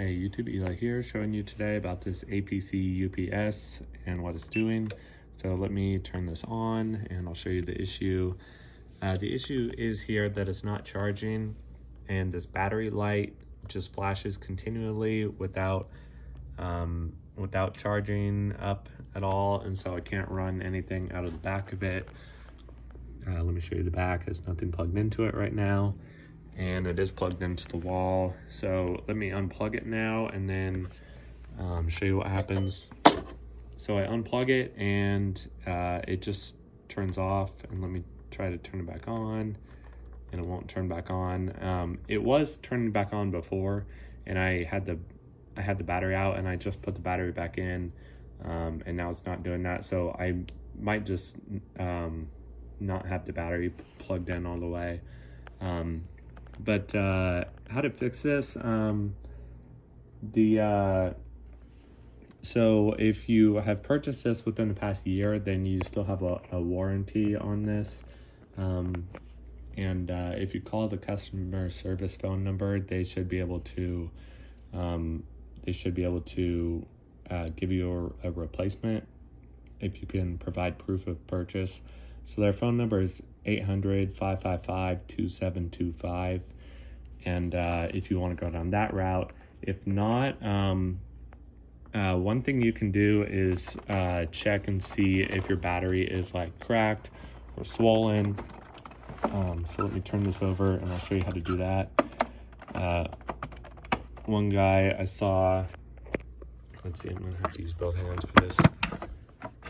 Hey YouTube, Eli here, showing you today about this APC UPS and what it's doing. So let me turn this on and I'll show you the issue. Uh, the issue is here that it's not charging and this battery light just flashes continually without um, without charging up at all and so I can't run anything out of the back of it. Uh, let me show you the back, there's nothing plugged into it right now and it is plugged into the wall. So let me unplug it now and then um, show you what happens. So I unplug it and uh, it just turns off and let me try to turn it back on and it won't turn back on. Um, it was turning back on before and I had the I had the battery out and I just put the battery back in um, and now it's not doing that. So I might just um, not have the battery plugged in all the way. But uh, how to fix this? Um, the uh, so if you have purchased this within the past year, then you still have a, a warranty on this. Um, and uh, if you call the customer service phone number, they should be able to um, they should be able to uh, give you a, a replacement if you can provide proof of purchase. So their phone number is 800 555 2725. And uh, if you want to go down that route, if not, um, uh, one thing you can do is uh, check and see if your battery is like cracked or swollen. Um, so let me turn this over and I'll show you how to do that. Uh, one guy I saw, let's see, I'm gonna have to use both hands for this.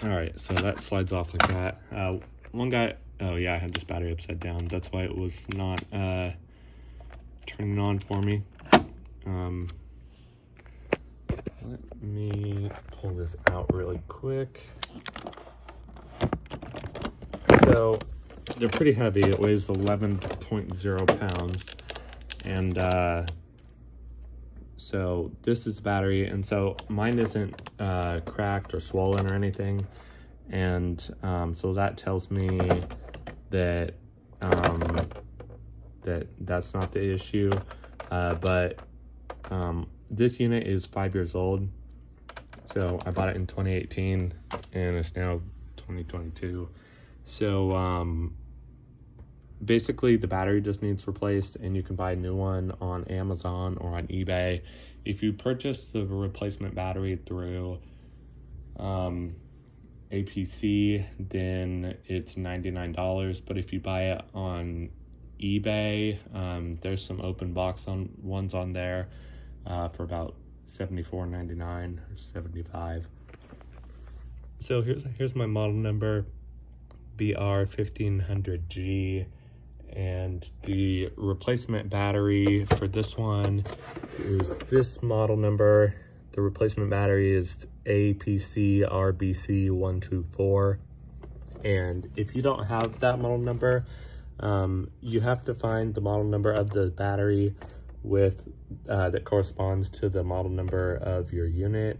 All right, so that slides off like that. Uh, one guy, oh yeah, I had this battery upside down. That's why it was not uh, turning on for me. Um, let me pull this out really quick. So they're pretty heavy. It weighs 11.0 pounds. And uh, so this is battery. And so mine isn't uh, cracked or swollen or anything. And um, so that tells me that um, that that's not the issue. Uh, but um, this unit is five years old. So I bought it in 2018 and it's now 2022. So um, basically the battery just needs replaced and you can buy a new one on Amazon or on eBay. If you purchase the replacement battery through um, APC, then it's $99. But if you buy it on eBay, um, there's some open box on ones on there uh, for about $74.99 or 75 So here's here's my model number, BR1500G. And the replacement battery for this one is this model number. The replacement battery is APC RBC124. And if you don't have that model number, um, you have to find the model number of the battery with uh, that corresponds to the model number of your unit.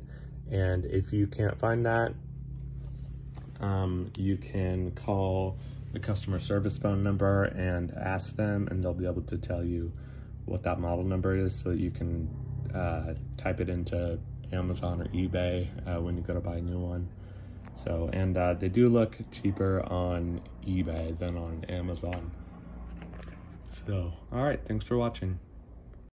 And if you can't find that, um, you can call the customer service phone number and ask them and they'll be able to tell you what that model number is so you can uh, type it into Amazon or eBay uh, when you go to buy a new one. So, and uh, they do look cheaper on eBay than on Amazon. So, all right, thanks for watching.